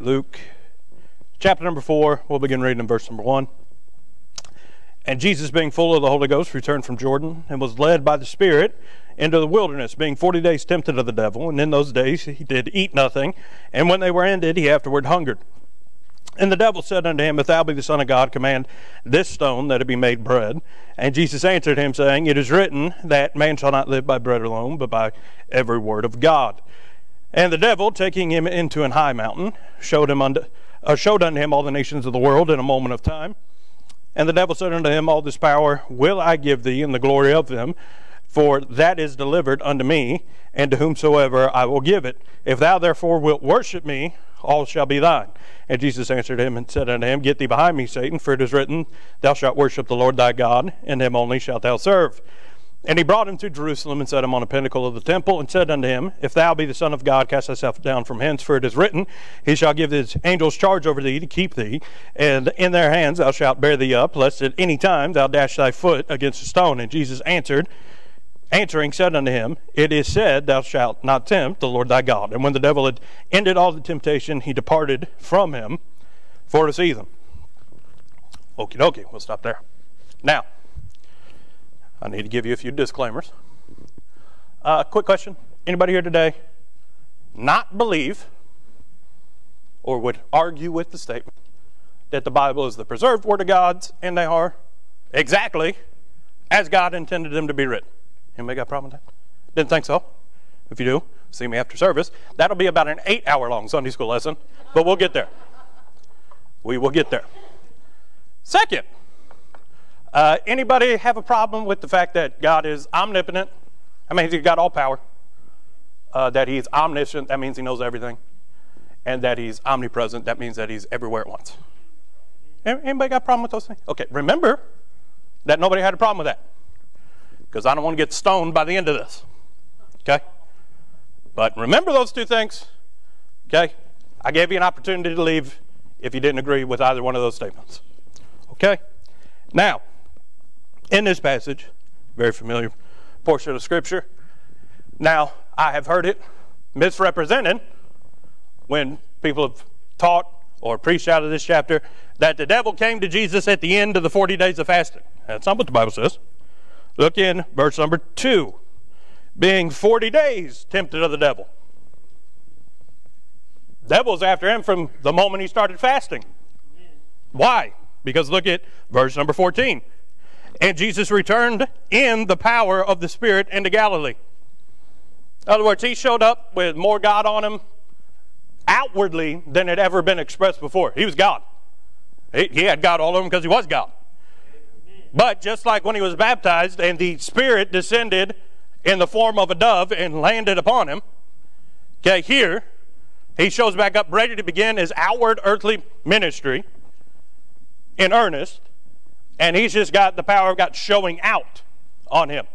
Luke chapter number 4. We'll begin reading in verse number 1. And Jesus, being full of the Holy Ghost, returned from Jordan and was led by the Spirit into the wilderness, being forty days tempted of the devil. And in those days he did eat nothing. And when they were ended, he afterward hungered. And the devil said unto him, If thou be the Son of God, command this stone that it be made bread. And Jesus answered him, saying, It is written that man shall not live by bread alone, but by every word of God. And the devil, taking him into an high mountain, showed him unto, uh, showed unto him all the nations of the world in a moment of time. And the devil said unto him, All this power will I give thee, and the glory of them, for that is delivered unto me, and to whomsoever I will give it. If thou therefore wilt worship me, all shall be thine. And Jesus answered him and said unto him, Get thee behind me, Satan, for it is written, Thou shalt worship the Lord thy God, and him only shalt thou serve. And he brought him to Jerusalem and set him on a pinnacle of the temple and said unto him, If thou be the Son of God, cast thyself down from hence, for it is written, He shall give his angels charge over thee to keep thee, and in their hands thou shalt bear thee up, lest at any time thou dash thy foot against a stone. And Jesus answered, answering said unto him, It is said, Thou shalt not tempt the Lord thy God. And when the devil had ended all the temptation, he departed from him for a season. Okie dokie, we'll stop there. Now, I need to give you a few disclaimers. Uh, quick question. Anybody here today not believe or would argue with the statement that the Bible is the preserved Word of God's and they are exactly as God intended them to be written? Anybody got a problem with that? Didn't think so. If you do, see me after service. That'll be about an eight hour long Sunday school lesson, but we'll get there. We will get there. Second, uh, anybody have a problem with the fact that God is omnipotent? That means He's got all power. Uh, that He's omniscient, that means He knows everything. And that He's omnipresent, that means that He's everywhere at once. Anybody got a problem with those things? Okay, remember that nobody had a problem with that. Because I don't want to get stoned by the end of this. Okay? But remember those two things. Okay? I gave you an opportunity to leave if you didn't agree with either one of those statements. Okay? Now, in this passage, very familiar portion of Scripture. Now, I have heard it misrepresented when people have taught or preached out of this chapter that the devil came to Jesus at the end of the 40 days of fasting. That's not what the Bible says. Look in verse number 2. Being 40 days tempted of the devil. Devil's after him from the moment he started fasting. Why? Because look at verse number 14. And Jesus returned in the power of the Spirit into Galilee. In other words, he showed up with more God on him outwardly than had ever been expressed before. He was God. He, he had God all over him because he was God. But just like when he was baptized and the Spirit descended in the form of a dove and landed upon him, okay, here he shows back up ready to begin his outward earthly ministry in earnest. And he's just got the power of God showing out on him.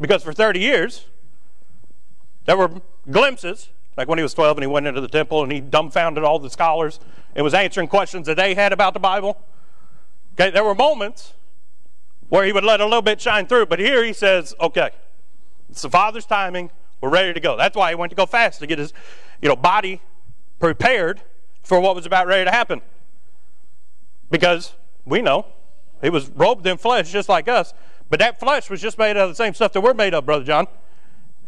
Because for 30 years, there were glimpses, like when he was 12 and he went into the temple and he dumbfounded all the scholars and was answering questions that they had about the Bible. Okay, there were moments where he would let a little bit shine through, but here he says, okay, it's the Father's timing, we're ready to go. That's why he went to go fast to get his you know, body prepared for what was about ready to happen. Because we know he was robed in flesh just like us. But that flesh was just made out of the same stuff that we're made of, Brother John.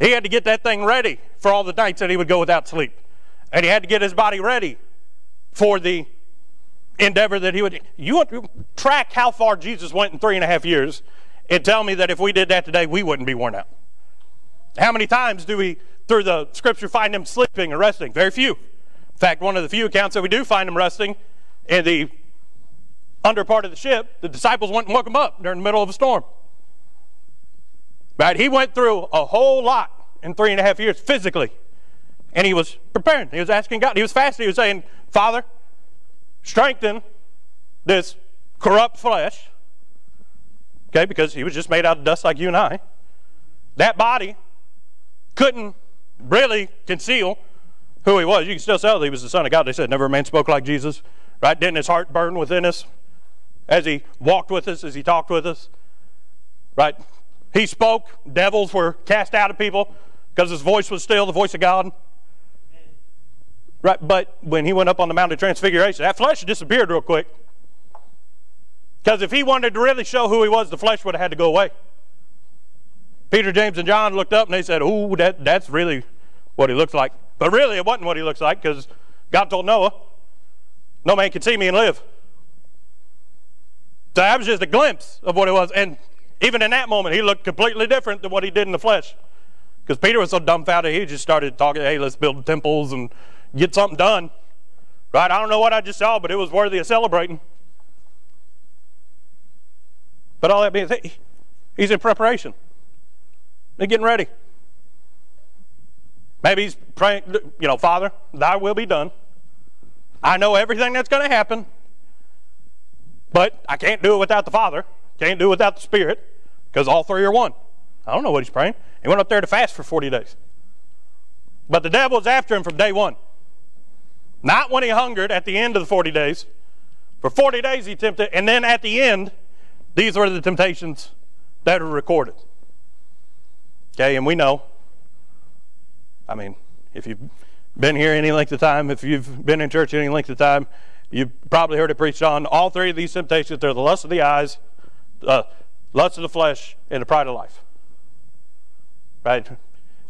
He had to get that thing ready for all the nights that he would go without sleep. And he had to get his body ready for the endeavor that he would. You want to track how far Jesus went in three and a half years and tell me that if we did that today, we wouldn't be worn out. How many times do we, through the scripture, find him sleeping or resting? Very few. In fact, one of the few accounts that we do find him resting in the under part of the ship, the disciples went and woke him up during the middle of a storm. Right? He went through a whole lot in three and a half years physically. And he was preparing. He was asking God. He was fasting. He was saying, Father, strengthen this corrupt flesh. Okay, because he was just made out of dust like you and I. That body couldn't really conceal who he was. You can still tell that he was the Son of God. They said, Never a man spoke like Jesus. Right? Didn't his heart burn within us? As he walked with us, as he talked with us. Right? He spoke, devils were cast out of people because his voice was still the voice of God. Right, but when he went up on the Mount of Transfiguration, that flesh disappeared real quick. Because if he wanted to really show who he was, the flesh would have had to go away. Peter, James, and John looked up and they said, Ooh, that, that's really what he looks like. But really, it wasn't what he looks like because God told Noah, No man can see me and live. So that was just a glimpse of what it was. And even in that moment, he looked completely different than what he did in the flesh. Because Peter was so dumbfounded, he just started talking, hey, let's build temples and get something done. Right? I don't know what I just saw, but it was worthy of celebrating. But all that being said, he's in preparation. They're getting ready. Maybe he's praying, you know, Father, thy will be done. I know everything that's going to happen, but I can't do it without the Father. Can't do it without the Spirit, because all three are one. I don't know what he's praying. He went up there to fast for 40 days. But the devil was after him from day one. Not when he hungered at the end of the 40 days. For 40 days he tempted, and then at the end, these were the temptations that are recorded. Okay, and we know, I mean, if you've been here any length of time, if you've been in church any length of time, you've probably heard it preached on. All three of these temptations, they're the lust of the eyes, uh, lust of the flesh, and the pride of life. Right?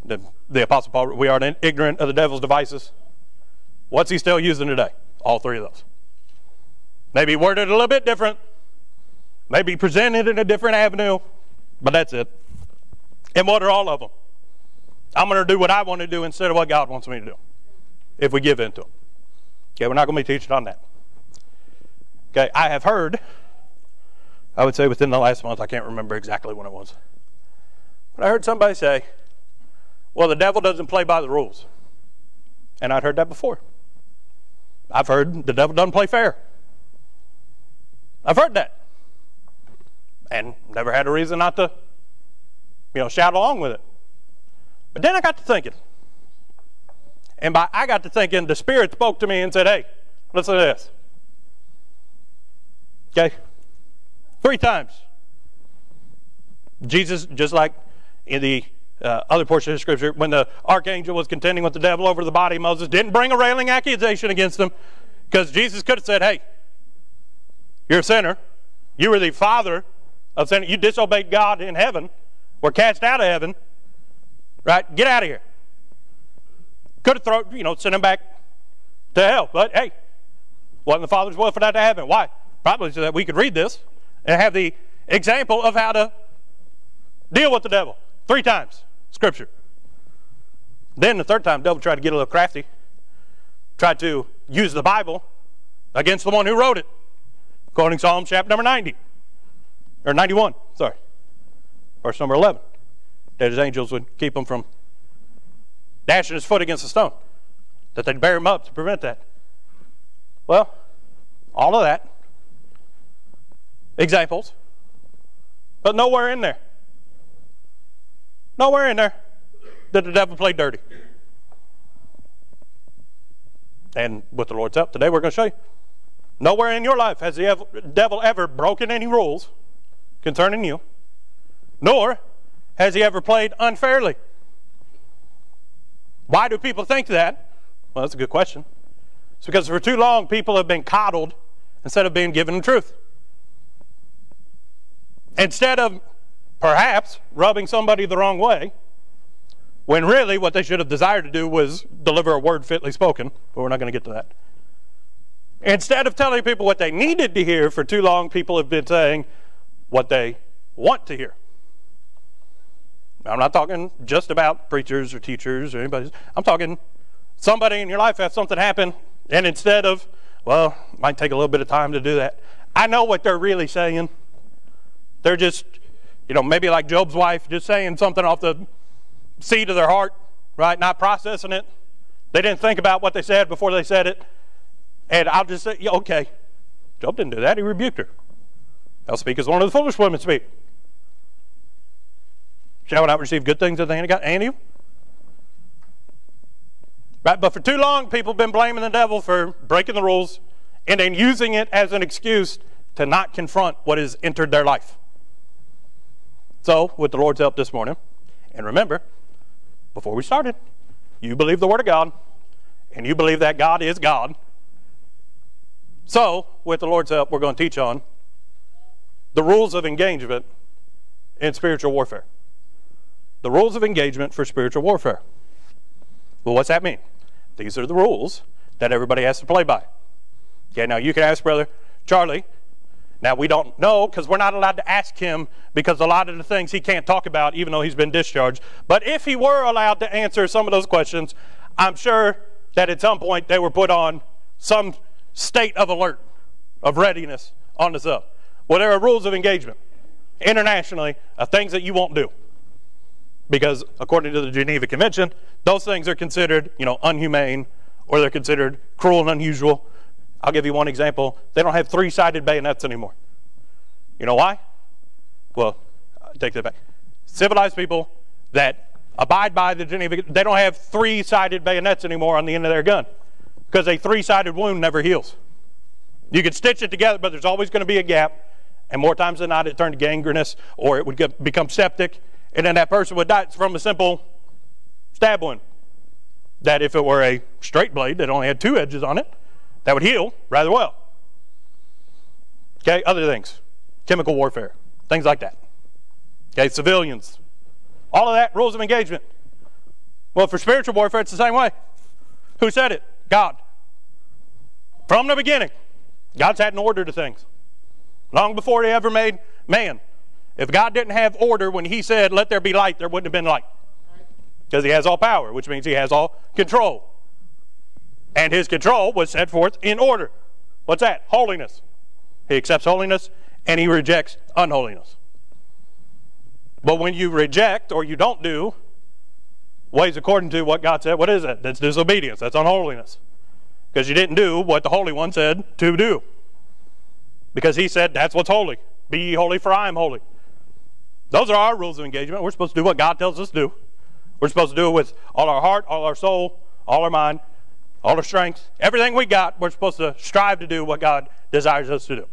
The, the Apostle Paul, we are ignorant of the devil's devices. What's he still using today? All three of those. Maybe worded a little bit different, maybe presented in a different avenue, but that's it. And what are all of them? I'm going to do what I want to do instead of what God wants me to do if we give in to Him. Okay, we're not going to be teaching on that. Okay, I have heard, I would say within the last month, I can't remember exactly when it was, but I heard somebody say, well, the devil doesn't play by the rules. And I'd heard that before. I've heard the devil doesn't play fair. I've heard that. And never had a reason not to you know, shout along with it. But then I got to thinking. And by I got to thinking, the Spirit spoke to me and said, hey, listen to this. Okay? Three times. Jesus, just like in the uh, other portion of Scripture, when the archangel was contending with the devil over the body, Moses didn't bring a railing accusation against him because Jesus could have said, hey, you're a sinner. You were the father of sin. You disobeyed God in heaven were cast out of heaven, right? Get out of here. Could have thrown, you know, sent him back to hell. But hey, wasn't the Father's will for that to happen. Why? Probably so that we could read this and have the example of how to deal with the devil. Three times, Scripture. Then the third time, devil tried to get a little crafty, tried to use the Bible against the one who wrote it, quoting Psalm chapter number 90, or 91, sorry. Verse number 11. That his angels would keep him from dashing his foot against a stone. That they'd bear him up to prevent that. Well, all of that. Examples. But nowhere in there. Nowhere in there did the devil play dirty. And with the Lord's help, today we're going to show you. Nowhere in your life has the devil ever broken any rules concerning you nor has he ever played unfairly. Why do people think that? Well, that's a good question. It's because for too long people have been coddled instead of being given the truth. Instead of perhaps rubbing somebody the wrong way, when really what they should have desired to do was deliver a word fitly spoken, but we're not going to get to that. Instead of telling people what they needed to hear, for too long people have been saying what they want to hear. I'm not talking just about preachers or teachers or anybody. I'm talking somebody in your life has something happen, and instead of, well, might take a little bit of time to do that. I know what they're really saying. They're just, you know, maybe like Job's wife, just saying something off the seat of their heart, right? Not processing it. They didn't think about what they said before they said it. And I'll just say, yeah, okay. Job didn't do that. He rebuked her. I'll speak as one of the foolish women speak. Shall we not receive good things at the hand of God? And you? Right? But for too long, people have been blaming the devil for breaking the rules and then using it as an excuse to not confront what has entered their life. So, with the Lord's help this morning, and remember, before we started, you believe the Word of God, and you believe that God is God. So, with the Lord's help, we're going to teach on the rules of engagement in spiritual warfare. The rules of engagement for spiritual warfare. Well, what's that mean? These are the rules that everybody has to play by. Okay, now you can ask Brother Charlie. Now, we don't know because we're not allowed to ask him because a lot of the things he can't talk about, even though he's been discharged. But if he were allowed to answer some of those questions, I'm sure that at some point they were put on some state of alert, of readiness on this up. Well, there are rules of engagement internationally of things that you won't do. Because according to the Geneva Convention, those things are considered, you know, unhumane or they're considered cruel and unusual. I'll give you one example. They don't have three-sided bayonets anymore. You know why? Well, uh, take that back. Civilized people that abide by the Geneva, they don't have three-sided bayonets anymore on the end of their gun because a three-sided wound never heals. You can stitch it together, but there's always going to be a gap. And more times than not, it turned gangrenous or it would get, become septic, and then that person would die from a simple stab wound. That if it were a straight blade that only had two edges on it, that would heal rather well. Okay, other things, chemical warfare, things like that. Okay, civilians, all of that, rules of engagement. Well, for spiritual warfare, it's the same way. Who said it? God. From the beginning, God's had an order to things. Long before he ever made man. If God didn't have order when he said, let there be light, there wouldn't have been light. Because he has all power, which means he has all control. And his control was set forth in order. What's that? Holiness. He accepts holiness and he rejects unholiness. But when you reject or you don't do ways according to what God said, what is that? That's disobedience. That's unholiness. Because you didn't do what the Holy One said to do. Because he said, that's what's holy. Be ye holy, for I am holy. Those are our rules of engagement. We're supposed to do what God tells us to do. We're supposed to do it with all our heart, all our soul, all our mind, all our strength, everything we got. We're supposed to strive to do what God desires us to do.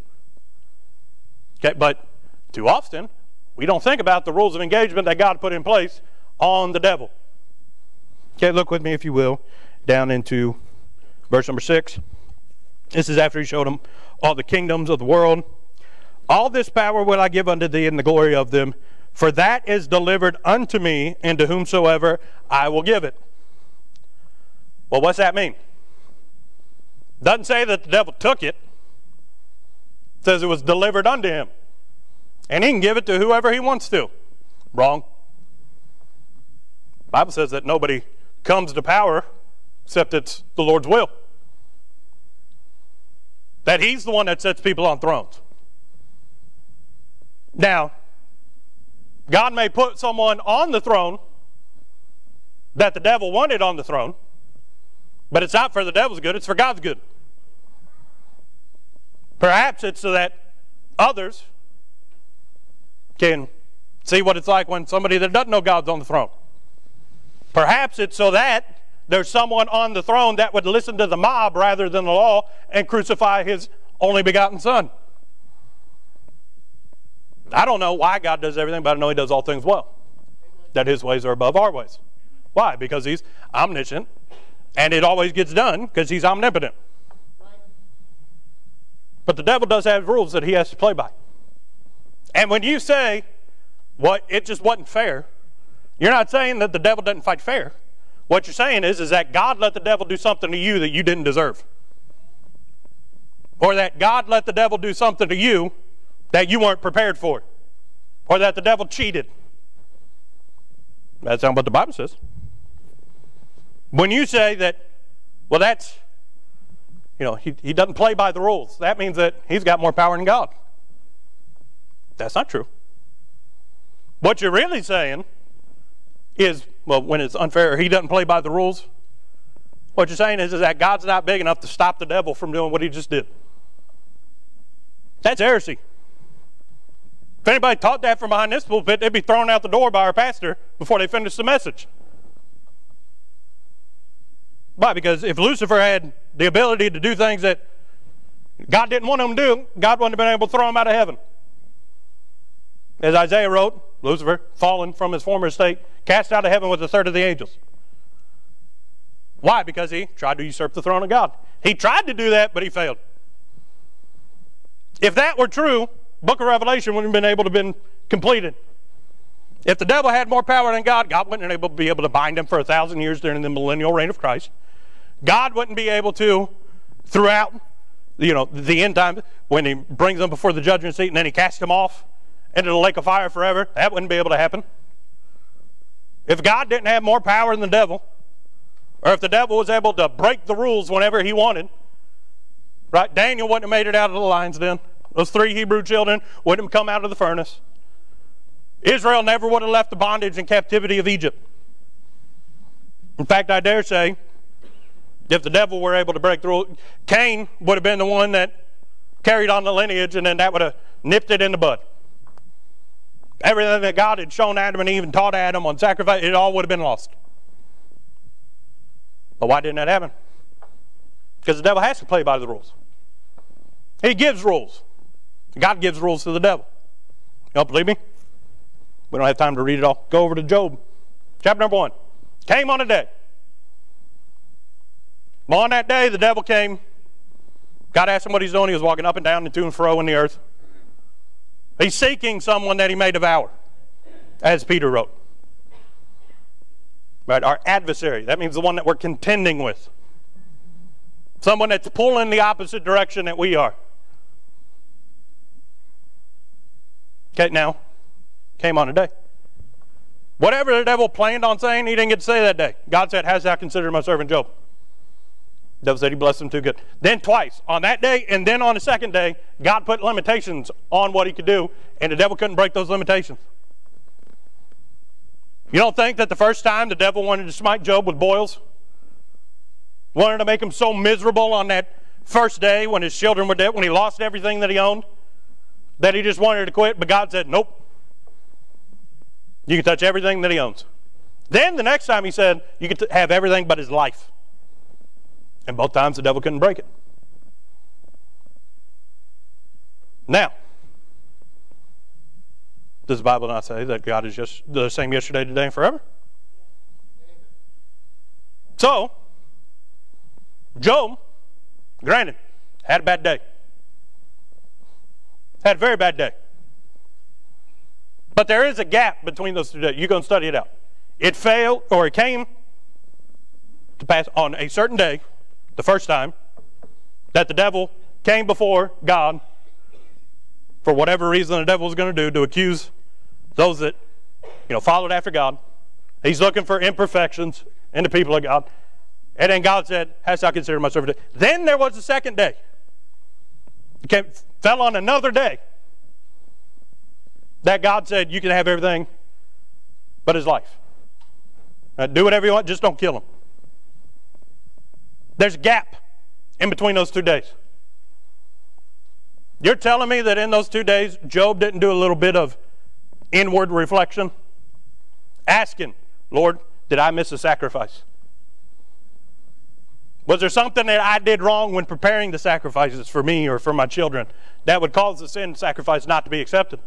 Okay, but too often we don't think about the rules of engagement that God put in place on the devil. Okay, look with me, if you will, down into verse number six. This is after he showed him all the kingdoms of the world. All this power will I give unto thee, in the glory of them, for that is delivered unto me, and to whomsoever I will give it. Well, what's that mean? Doesn't say that the devil took it. it says it was delivered unto him. And he can give it to whoever he wants to. Wrong. Bible says that nobody comes to power except it's the Lord's will. That he's the one that sets people on thrones. Now, God may put someone on the throne that the devil wanted on the throne, but it's not for the devil's good, it's for God's good. Perhaps it's so that others can see what it's like when somebody that doesn't know God's on the throne. Perhaps it's so that there's someone on the throne that would listen to the mob rather than the law and crucify his only begotten son. I don't know why God does everything, but I know he does all things well. That his ways are above our ways. Why? Because he's omniscient and it always gets done because he's omnipotent. But the devil does have rules that he has to play by. And when you say, well, it just wasn't fair, you're not saying that the devil doesn't fight fair. What you're saying is, is that God let the devil do something to you that you didn't deserve. Or that God let the devil do something to you that you weren't prepared for. Or that the devil cheated. That's not what the Bible says. When you say that, well, that's, you know, he, he doesn't play by the rules, that means that he's got more power than God. That's not true. What you're really saying is, well, when it's unfair, he doesn't play by the rules. What you're saying is, is that God's not big enough to stop the devil from doing what he just did. That's heresy. If anybody taught that from behind this pulpit, they'd be thrown out the door by our pastor before they finished the message. Why? Because if Lucifer had the ability to do things that God didn't want him to do, God wouldn't have been able to throw him out of heaven. As Isaiah wrote, Lucifer, fallen from his former state, cast out of heaven with a third of the angels. Why? Because he tried to usurp the throne of God. He tried to do that, but he failed. If that were true, book of Revelation wouldn't have been able to have been completed. If the devil had more power than God, God wouldn't able to be able to bind him for a thousand years during the millennial reign of Christ. God wouldn't be able to, throughout, you know, the end time, when he brings them before the judgment seat and then he casts them off into the lake of fire forever, that wouldn't be able to happen. If God didn't have more power than the devil, or if the devil was able to break the rules whenever he wanted, right? Daniel wouldn't have made it out of the lion's den. Those three Hebrew children wouldn't have come out of the furnace. Israel never would have left the bondage and captivity of Egypt. In fact, I dare say, if the devil were able to break through, Cain would have been the one that carried on the lineage, and then that would have nipped it in the bud. Everything that God had shown Adam and Eve and taught Adam on sacrifice, it all would have been lost. But why didn't that happen? Because the devil has to play by the rules. He gives rules. God gives rules to the devil. Don't believe me? We don't have time to read it all. Go over to Job, chapter number one. Came on a day. On that day, the devil came. God asked him what he's doing. He was walking up and down and to and fro in the earth. He's seeking someone that he may devour, as Peter wrote. Right, our adversary. That means the one that we're contending with. Someone that's pulling the opposite direction that we are. Okay, now, came on a day. Whatever the devil planned on saying, he didn't get to say that day. God said, Has thou considered my servant Job? The devil said he blessed him too good. Then twice, on that day and then on the second day, God put limitations on what he could do, and the devil couldn't break those limitations. You don't think that the first time the devil wanted to smite Job with boils? Wanted to make him so miserable on that first day when his children were dead, when he lost everything that he owned, that he just wanted to quit, but God said, Nope. You can touch everything that he owns. Then the next time he said, You can have everything but his life. And both times the devil couldn't break it. Now, does the Bible not say that God is just the same yesterday, today, and forever? So, Job, granted, had a bad day. Had a very bad day. But there is a gap between those two days. You're going to study it out. It failed, or it came to pass on a certain day, the first time, that the devil came before God for whatever reason the devil was going to do to accuse those that you know followed after God. He's looking for imperfections in the people of God. And then God said, Hast thou considered my servant? Then there was a second day. It came, fell on another day that God said you can have everything but his life. Now, do whatever you want, just don't kill him. There's a gap in between those two days. You're telling me that in those two days, Job didn't do a little bit of inward reflection? Asking, Lord, did I miss a sacrifice? Was there something that I did wrong when preparing the sacrifices for me or for my children that would cause the sin sacrifice not to be accepted?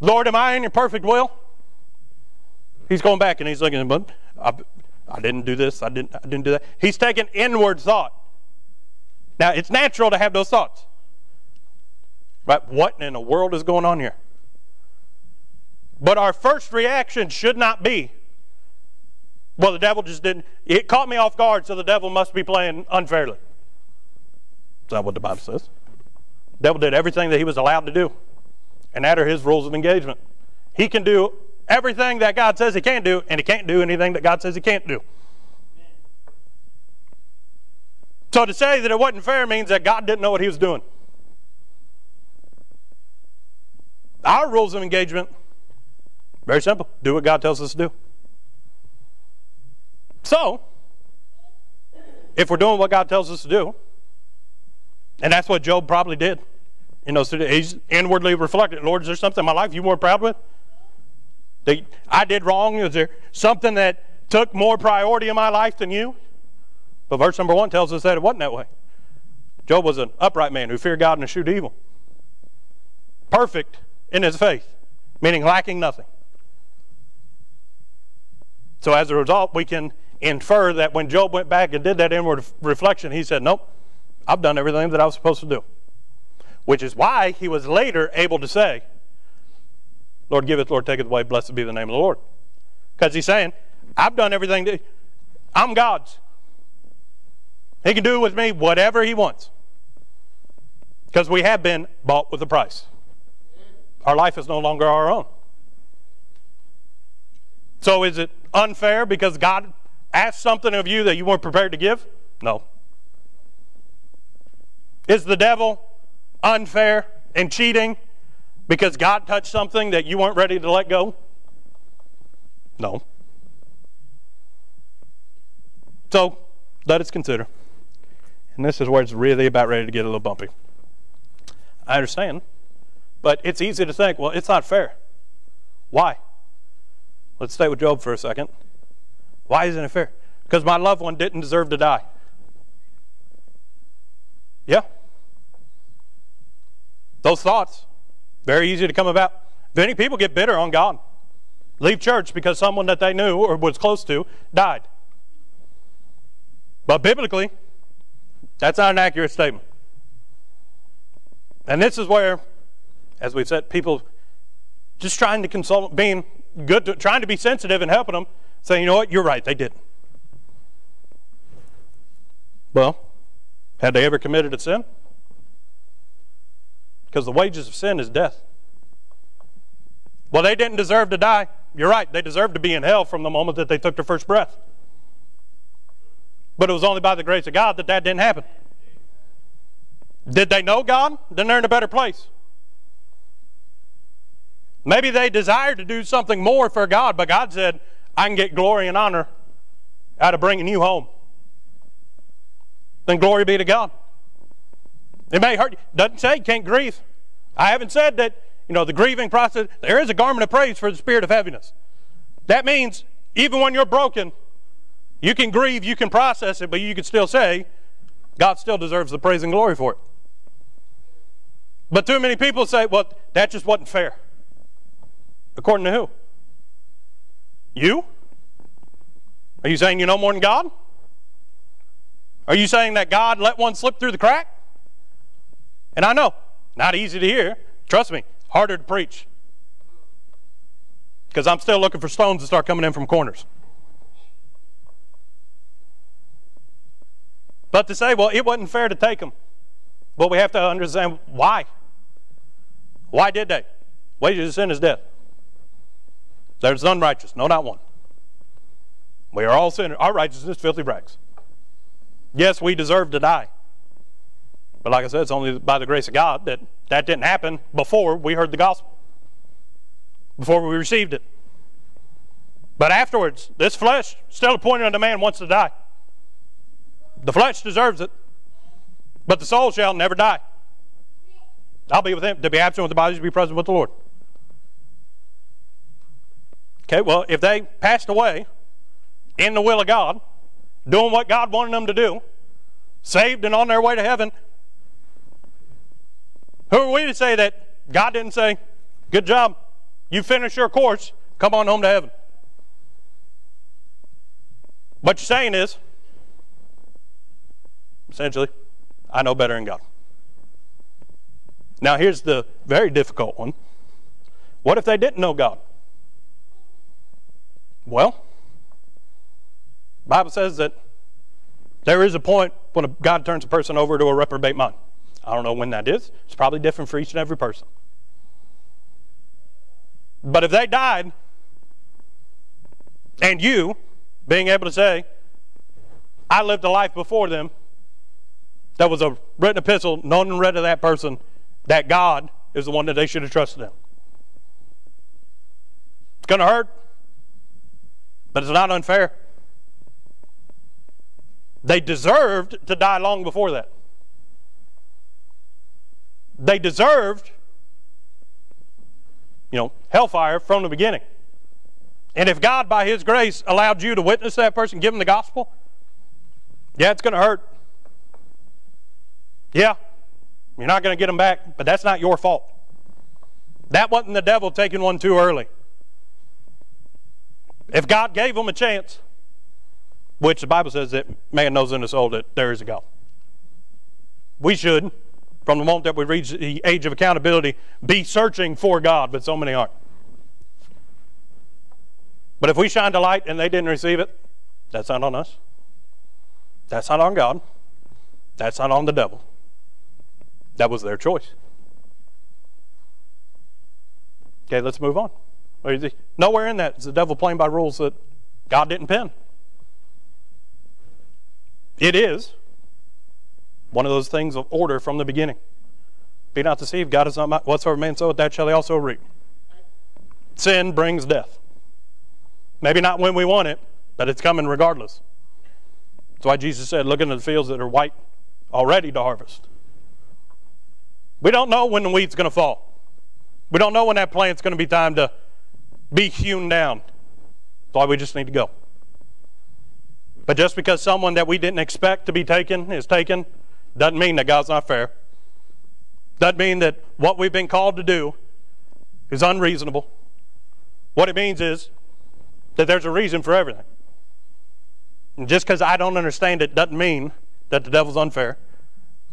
Lord, am I in your perfect will? He's going back and he's looking, but I, I didn't do this, I didn't, I didn't do that. He's taking inward thought. Now, it's natural to have those thoughts. Right? What in the world is going on here? But our first reaction should not be, well, the devil just didn't, it caught me off guard, so the devil must be playing unfairly. That's not what the Bible says. The devil did everything that he was allowed to do. And that are his rules of engagement. He can do everything that God says he can't do, and he can't do anything that God says he can't do. So to say that it wasn't fair means that God didn't know what he was doing. Our rules of engagement, very simple. Do what God tells us to do. So, if we're doing what God tells us to do, and that's what Job probably did. You know, so he's inwardly reflected. Lord, is there something in my life you're more proud with? That I did wrong? Is there something that took more priority in my life than you? But verse number one tells us that it wasn't that way. Job was an upright man who feared God and eschewed evil. Perfect in his faith, meaning lacking nothing. So as a result, we can infer that when Job went back and did that inward reflection, he said, Nope, I've done everything that I was supposed to do. Which is why he was later able to say, Lord giveth, Lord taketh away, blessed be the name of the Lord. Because he's saying, I've done everything, that, I'm God's. He can do with me whatever he wants. Because we have been bought with a price. Our life is no longer our own. So is it unfair because God asked something of you that you weren't prepared to give? No. Is the devil unfair and cheating because God touched something that you weren't ready to let go? No. So let us consider. And this is where it's really about ready to get a little bumpy. I understand. But it's easy to think, well, it's not fair. Why? Let's stay with Job for a second. Why isn't it fair? Because my loved one didn't deserve to die. Yeah. Those thoughts, very easy to come about. Many people get bitter on God, leave church because someone that they knew or was close to died. But biblically, that's not an accurate statement. And this is where, as we've said, people just trying to consult, being good, to, trying to be sensitive and helping them, saying, you know what, you're right, they didn't. Well, had they ever committed a sin? Because the wages of sin is death. Well, they didn't deserve to die. You're right, they deserved to be in hell from the moment that they took their first breath. But it was only by the grace of God that that didn't happen. Did they know God? Then they're in a better place. Maybe they desired to do something more for God, but God said, I can get glory and honor out of bringing you home. Then glory be to God. It may hurt you. Doesn't say you can't grieve. I haven't said that, you know, the grieving process, there is a garment of praise for the spirit of heaviness. That means even when you're broken, you can grieve, you can process it, but you can still say, God still deserves the praise and glory for it. But too many people say, well, that just wasn't fair. According to who? You? Are you saying you know more than God? Are you saying that God let one slip through the crack? And I know, not easy to hear. Trust me, harder to preach. Because I'm still looking for stones to start coming in from corners. But to say, well, it wasn't fair to take them. But we have to understand why. Why did they? Wages of sin is death. There's none righteous, no, not one. We are all sinners. Our righteousness is filthy rags. Yes, we deserve to die. But like I said, it's only by the grace of God that that didn't happen before we heard the gospel, before we received it. But afterwards, this flesh, still appointed unto man, wants to die. The flesh deserves it, but the soul shall never die. I'll be with him. To be absent with the body, to be present with the Lord. Okay, well, if they passed away in the will of God, doing what God wanted them to do, saved and on their way to heaven, who are we to say that God didn't say, Good job, you finished your course, come on home to heaven? What you're saying is, essentially, I know better than God. Now, here's the very difficult one. What if they didn't know God? Well, Bible says that there is a point when a, God turns a person over to a reprobate mind. I don't know when that is. It's probably different for each and every person. But if they died, and you, being able to say, I lived a life before them, that was a written epistle known and read to that person, that God is the one that they should have trusted in. It's going to hurt. But it's not unfair. They deserved to die long before that. They deserved, you know, hellfire from the beginning. And if God, by His grace, allowed you to witness that person, give them the gospel, yeah, it's going to hurt. Yeah, you're not going to get them back, but that's not your fault. That wasn't the devil taking one too early. If God gave them a chance, which the Bible says that man knows in his soul that there is a God. We should, from the moment that we reach the age of accountability, be searching for God, but so many aren't. But if we shined a light and they didn't receive it, that's not on us. That's not on God. That's not on the devil. That was their choice. Okay, let's move on. Nowhere in that is the devil playing by rules that God didn't pen. It is one of those things of order from the beginning. Be not deceived, God is not whatsoever man soweth, that shall he also reap. Sin brings death. Maybe not when we want it, but it's coming regardless. That's why Jesus said, Look into the fields that are white already to harvest. We don't know when the wheat's going to fall. We don't know when that plant's going to be time to be hewn down. That's why we just need to go. But just because someone that we didn't expect to be taken is taken, doesn't mean that God's not fair. Doesn't mean that what we've been called to do is unreasonable. What it means is that there's a reason for everything. And just because I don't understand it doesn't mean that the devil's unfair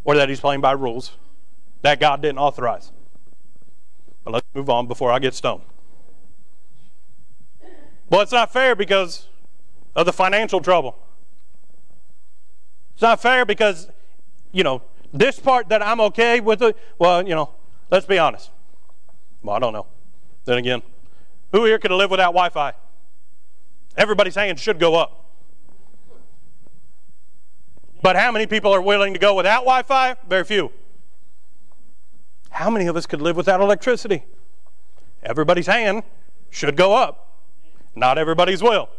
or that he's playing by rules that God didn't authorize. But let's move on before I get stoned. Well, it's not fair because of the financial trouble. It's not fair because, you know, this part that I'm okay with it, well, you know, let's be honest. Well, I don't know. Then again, who here could live without Wi Fi? Everybody's hand should go up. But how many people are willing to go without Wi Fi? Very few. How many of us could live without electricity? Everybody's hand should go up. Not everybody's will.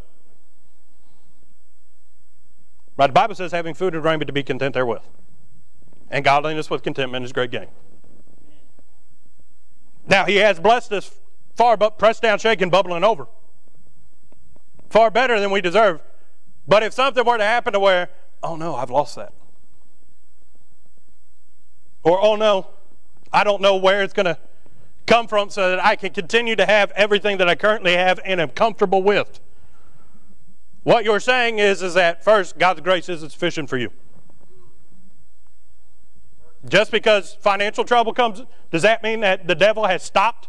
Right? The Bible says, having food and raiment to be content therewith. And godliness with contentment is great gain. Now, he has blessed us far but pressed down, shaken, bubbling over. Far better than we deserve. But if something were to happen to where, oh no, I've lost that. Or, oh no, I don't know where it's going to come from so that I can continue to have everything that I currently have and am comfortable with. What you're saying is, is that first, God's grace isn't sufficient for you. Just because financial trouble comes, does that mean that the devil has stopped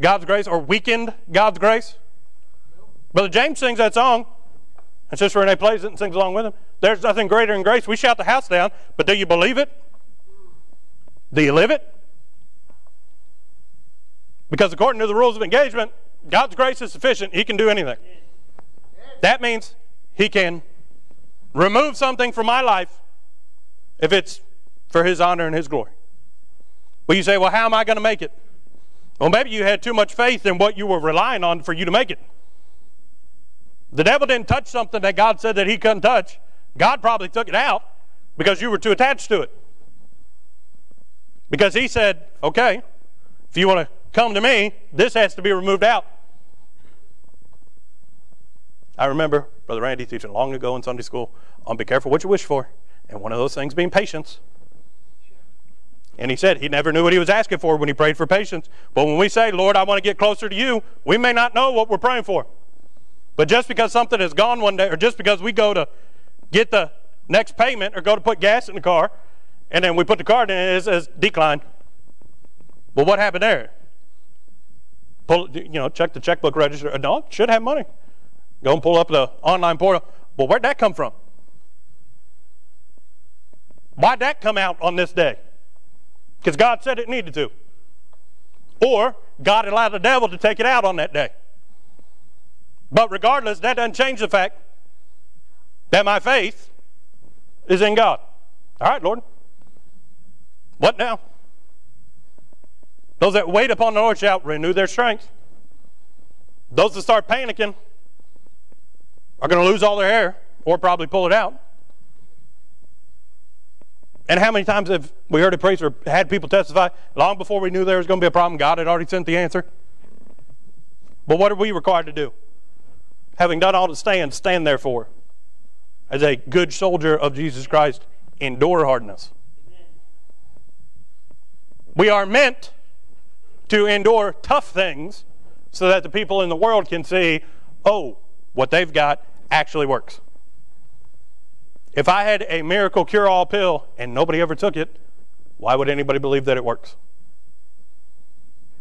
God's grace or weakened God's grace? Brother James sings that song, and Sister Renee plays it and sings along with him. There's nothing greater than grace. We shout the house down, but do you believe it? Do you live it? Because according to the rules of engagement, God's grace is sufficient. He can do anything. That means He can remove something from my life if it's for His honor and His glory. Well, you say, well, how am I going to make it? Well, maybe you had too much faith in what you were relying on for you to make it. The devil didn't touch something that God said that he couldn't touch. God probably took it out because you were too attached to it. Because he said, okay, if you want to come to me, this has to be removed out. I remember Brother Randy teaching long ago in Sunday school on be careful what you wish for, and one of those things being patience. And he said he never knew what he was asking for when he prayed for patience. But when we say, Lord, I want to get closer to you, we may not know what we're praying for. But just because something is gone one day, or just because we go to get the next payment or go to put gas in the car, and then we put the card in and it says decline. Well, what happened there? Pull, you know, check the checkbook register. No, should have money. Go and pull up the online portal. Well, where'd that come from? Why'd that come out on this day? Because God said it needed to. Or God allowed the devil to take it out on that day. But regardless, that doesn't change the fact that my faith is in God. All right, Lord. What now? Those that wait upon the Lord shall renew their strength. Those that start panicking are going to lose all their hair or probably pull it out. And how many times have we heard a preacher had people testify long before we knew there was going to be a problem? God had already sent the answer. But what are we required to do? Having done all to stand, stand therefore. As a good soldier of Jesus Christ, endure hardness. We are meant to endure tough things so that the people in the world can see, oh, what they've got actually works. If I had a miracle cure all pill and nobody ever took it, why would anybody believe that it works?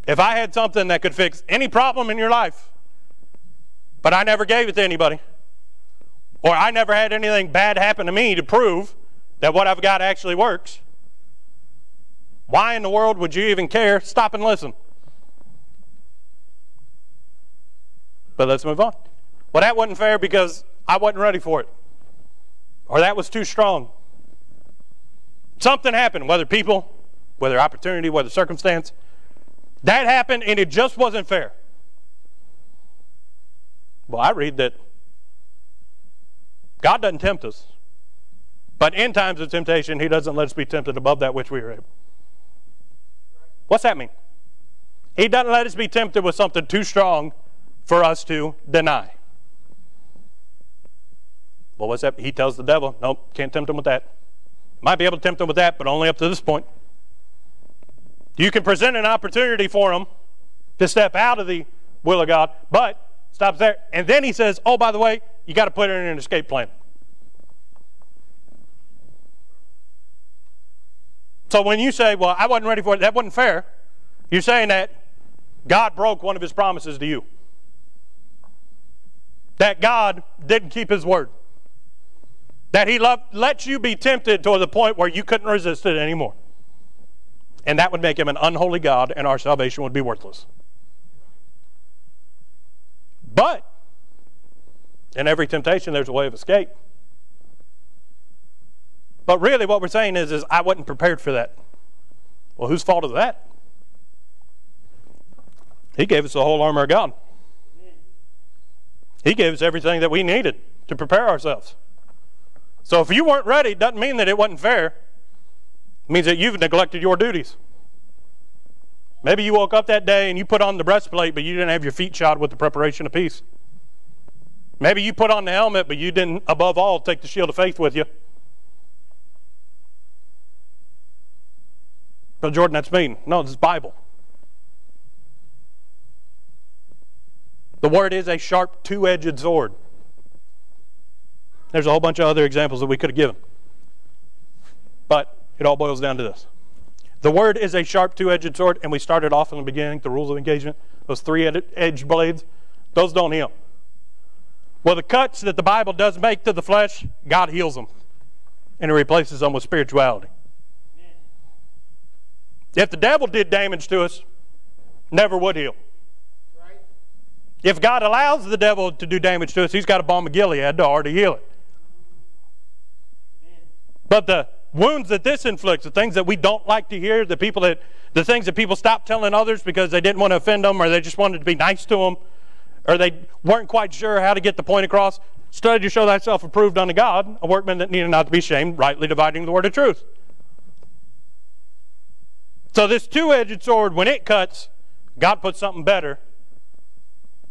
If I had something that could fix any problem in your life, but I never gave it to anybody, or I never had anything bad happen to me to prove that what I've got actually works, why in the world would you even care? Stop and listen. But let's move on. Well, that wasn't fair because I wasn't ready for it, or that was too strong. Something happened, whether people, whether opportunity, whether circumstance. That happened, and it just wasn't fair. Well, I read that God doesn't tempt us, but in times of temptation, He doesn't let us be tempted above that which we are able. What's that mean? He doesn't let us be tempted with something too strong for us to deny. Well, what's that? He tells the devil, nope, can't tempt him with that. Might be able to tempt him with that, but only up to this point. You can present an opportunity for him to step out of the will of God, but stops there. And then he says, oh, by the way, you got to put in an escape plan. So when you say, well, I wasn't ready for it, that wasn't fair, you're saying that God broke one of his promises to you. That God didn't keep his word. That he loved, let you be tempted to the point where you couldn't resist it anymore. And that would make him an unholy God, and our salvation would be worthless. But in every temptation, there's a way of escape. But really, what we're saying is, is I wasn't prepared for that. Well, whose fault is that? He gave us the whole armor of God. He gave us everything that we needed to prepare ourselves. So if you weren't ready, doesn't mean that it wasn't fair. It means that you've neglected your duties. Maybe you woke up that day and you put on the breastplate, but you didn't have your feet shod with the preparation of peace. Maybe you put on the helmet, but you didn't, above all, take the shield of faith with you. But Jordan, that's mean. No, this is Bible. The word is a sharp, two edged sword. There's a whole bunch of other examples that we could have given. But it all boils down to this. The word is a sharp, two edged sword, and we started off in the beginning, the rules of engagement, those three edged blades, those don't heal. Well, the cuts that the Bible does make to the flesh, God heals them, and He replaces them with spirituality. If the devil did damage to us, never would heal. If God allows the devil to do damage to us, he's got a balm of Gilead to already heal it. But the wounds that this inflicts, the things that we don't like to hear, the people that the things that people stop telling others because they didn't want to offend them or they just wanted to be nice to them or they weren't quite sure how to get the point across. Study to show thyself approved unto God, a workman that needed not to be shamed, rightly dividing the word of truth. So this two-edged sword, when it cuts, God puts something better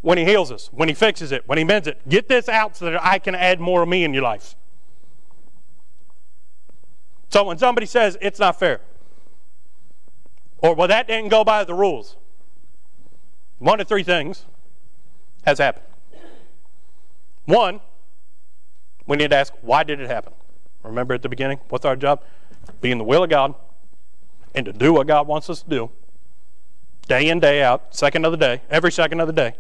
when he heals us, when he fixes it, when he mends it. Get this out so that I can add more of me in your life. So when somebody says it's not fair, or well, that didn't go by the rules, one of three things has happened. One, we need to ask, why did it happen? Remember at the beginning, what's our job? Be in the will of God and to do what God wants us to do, day in, day out, second of the day, every second of the day,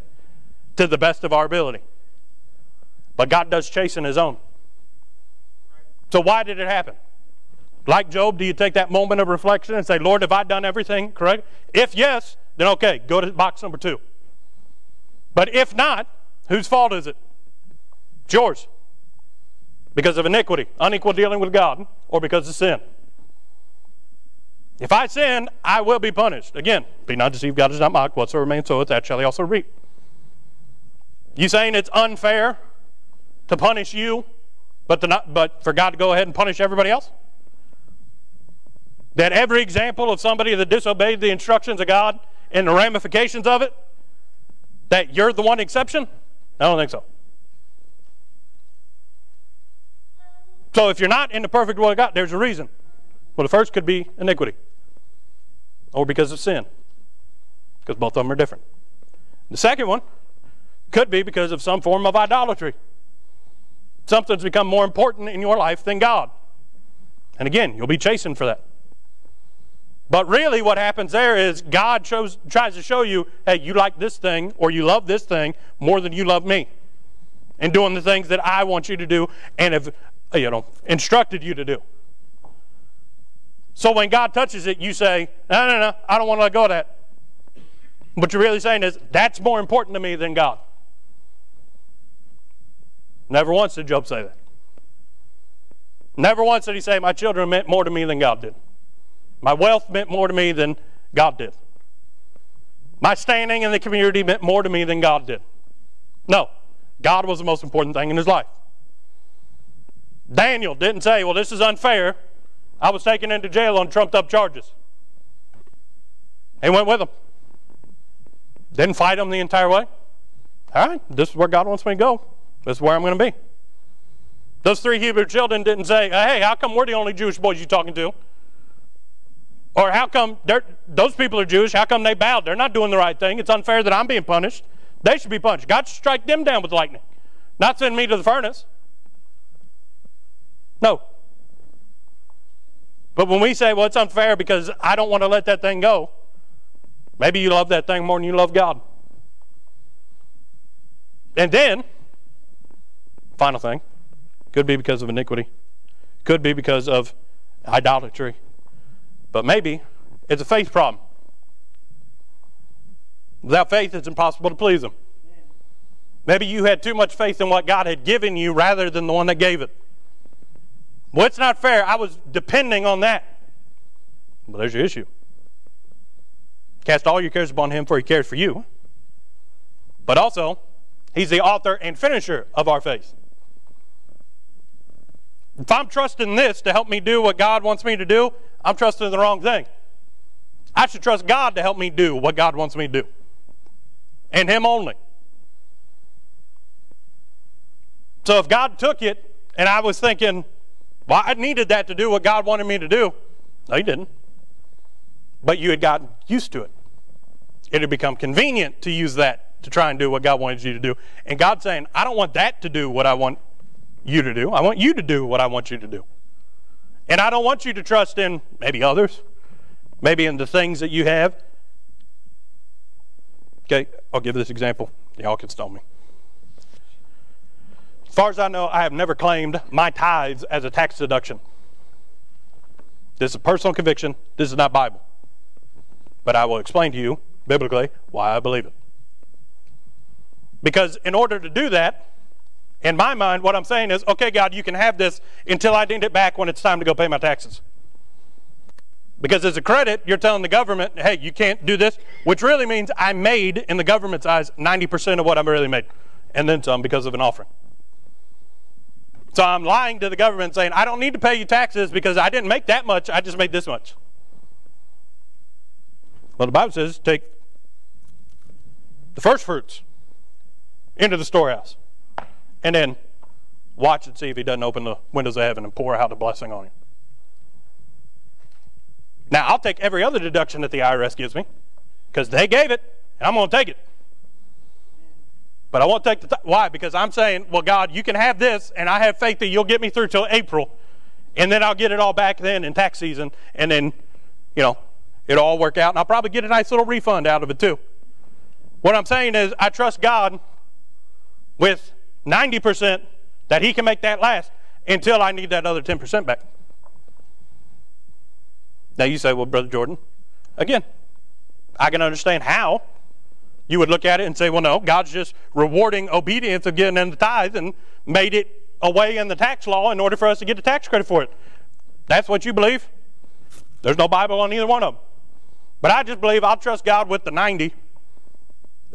to the best of our ability. But God does chasten His own. So why did it happen? Like Job, do you take that moment of reflection and say, Lord, have I done everything correct? If yes, then okay, go to box number two. But if not, whose fault is it? It's yours. Because of iniquity, unequal dealing with God, or because of sin. If I sin, I will be punished. Again, be not deceived, God is not mocked. Whatsoever man soweth, that shall he also reap. You saying it's unfair to punish you, but, to not, but for God to go ahead and punish everybody else? That every example of somebody that disobeyed the instructions of God and the ramifications of it, that you're the one exception? I don't think so. So if you're not in the perfect will of God, there's a reason. Well, the first could be iniquity or because of sin, because both of them are different. The second one could be because of some form of idolatry. something's become more important in your life than God. And again, you'll be chasing for that. But really, what happens there is God shows, tries to show you, hey, you like this thing or you love this thing more than you love me. And doing the things that I want you to do and have you know, instructed you to do. So when God touches it, you say, no, no, no, I don't want to let go of that. What you're really saying is, that's more important to me than God. Never once did Job say that. Never once did he say, My children meant more to me than God did. My wealth meant more to me than God did. My standing in the community meant more to me than God did. No, God was the most important thing in his life. Daniel didn't say, Well, this is unfair. I was taken into jail on trumped up charges. He went with them. Didn't fight them the entire way. All right, this is where God wants me to go. This is where I'm going to be. Those three Hebrew children didn't say, uh, hey, how come we're the only Jewish boys you're talking to? Or how come those people are Jewish? How come they bowed? They're not doing the right thing. It's unfair that I'm being punished. They should be punished. God should strike them down with lightning, not send me to the furnace. No. But when we say, well, it's unfair because I don't want to let that thing go, maybe you love that thing more than you love God. And then, final thing, could be because of iniquity. Could be because of idolatry. But maybe it's a faith problem. Without faith, it's impossible to please Him. Maybe you had too much faith in what God had given you rather than the one that gave it. Well, it's not fair. I was depending on that. Well, there's your issue. Cast all your cares upon Him, for He cares for you. But also, He's the author and finisher of our faith. If I'm trusting this to help me do what God wants me to do, I'm trusting the wrong thing. I should trust God to help me do what God wants me to do. And Him only. So if God took it and I was thinking, well, I needed that to do what God wanted me to do, no, He didn't. But you had gotten used to it. It had become convenient to use that to try and do what God wanted you to do. And God's saying, I don't want that to do what I want you to do. I want you to do what I want you to do. And I don't want you to trust in maybe others, maybe in the things that you have. Okay, I'll give this example. Y'all can stone me. As far as I know, I have never claimed my tithes as a tax deduction. This is a personal conviction. This is not Bible. But I will explain to you biblically why I believe it. Because in order to do that, in my mind, what I'm saying is, okay, God, you can have this until I need it back when it's time to go pay my taxes. Because as a credit, you're telling the government, hey, you can't do this, which really means I made, in the government's eyes, 90% of what I'm really made, and then some because of an offering. So I'm lying to the government saying, I don't need to pay you taxes because I didn't make that much, I just made this much. Well, the Bible says take the first fruits into the storehouse and then watch and see if he doesn't open the windows of heaven and pour out a blessing on you. Now, I'll take every other deduction that the IRS gives me because they gave it, and I'm going to take it. But I won't take the t- why? Because I'm saying, well, God, you can have this, and I have faith that you'll get me through till April, and then I'll get it all back then in tax season, and then, you know, it'll all work out, and I'll probably get a nice little refund out of it too. What I'm saying is, I trust God with 90% that he can make that last until I need that other 10% back. Now you say, well, Brother Jordan, again, I can understand how you would look at it and say, well, no, God's just rewarding obedience of getting in the tithe and made it away in the tax law in order for us to get the tax credit for it. That's what you believe. There's no Bible on either one of them. But I just believe I'll trust God with the 90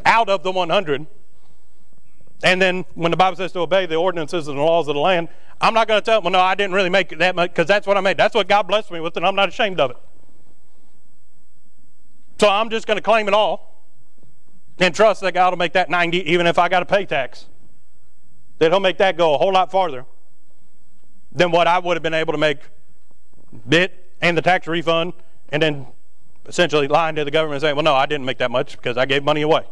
out of the 100 and then when the Bible says to obey the ordinances and the laws of the land, I'm not going to tell them, well, no, I didn't really make that much because that's what I made. That's what God blessed me with, and I'm not ashamed of it. So I'm just going to claim it all and trust that God will make that 90 even if I got to pay tax. That He'll make that go a whole lot farther than what I would have been able to make bit and the tax refund and then essentially lying to the government and saying, well, no, I didn't make that much because I gave money away.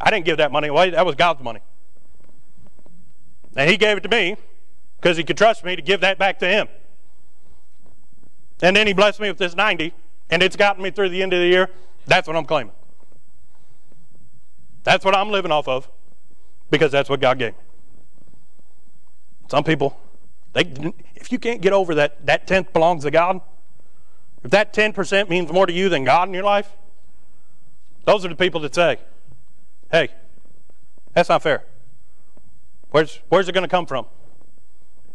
I didn't give that money away. That was God's money. And he gave it to me, because he could trust me to give that back to him. And then he blessed me with this 90, and it's gotten me through the end of the year. That's what I'm claiming. That's what I'm living off of because that's what God gave me. Some people, they, if you can't get over that that tenth belongs to God, if that 10% means more to you than God in your life, those are the people that say, hey, that's not fair. Where's, where's it going to come from?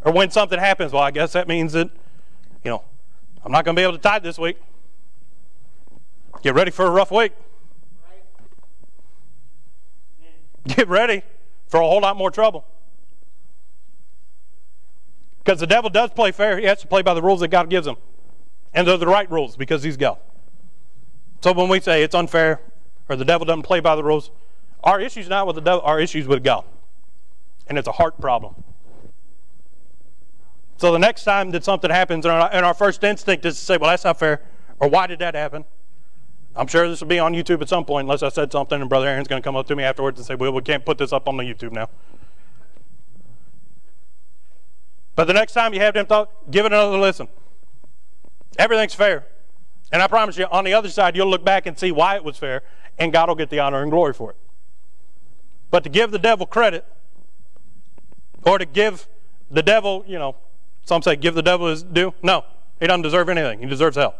Or when something happens, well, I guess that means that, you know, I'm not going to be able to tithe this week. Get ready for a rough week. Get ready for a whole lot more trouble. Because the devil does play fair. He has to play by the rules that God gives him. And they're the right rules because he's God. So when we say it's unfair or the devil doesn't play by the rules, our issue's not with the devil, our issue's with God. And it's a heart problem. So the next time that something happens, and our, and our first instinct is to say, well, that's not fair, or why did that happen? I'm sure this will be on YouTube at some point, unless I said something and Brother Aaron's going to come up to me afterwards and say, well, we can't put this up on the YouTube now. But the next time you have them talk, give it another listen. Everything's fair. And I promise you, on the other side, you'll look back and see why it was fair, and God will get the honor and glory for it. But to give the devil credit, or to give the devil, you know, some say give the devil his due. No, he doesn't deserve anything. He deserves hell.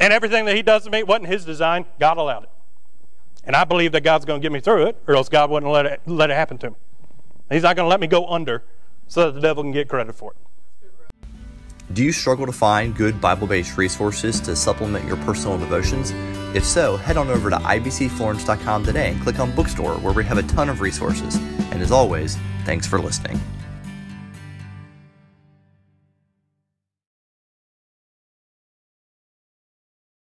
And everything that he does to me wasn't his design. God allowed it. And I believe that God's going to get me through it, or else God wouldn't let it, let it happen to me. He's not going to let me go under so that the devil can get credit for it. Do you struggle to find good Bible based resources to supplement your personal devotions? If so, head on over to ibcflorence.com today and click on Bookstore, where we have a ton of resources. And as always, thanks for listening.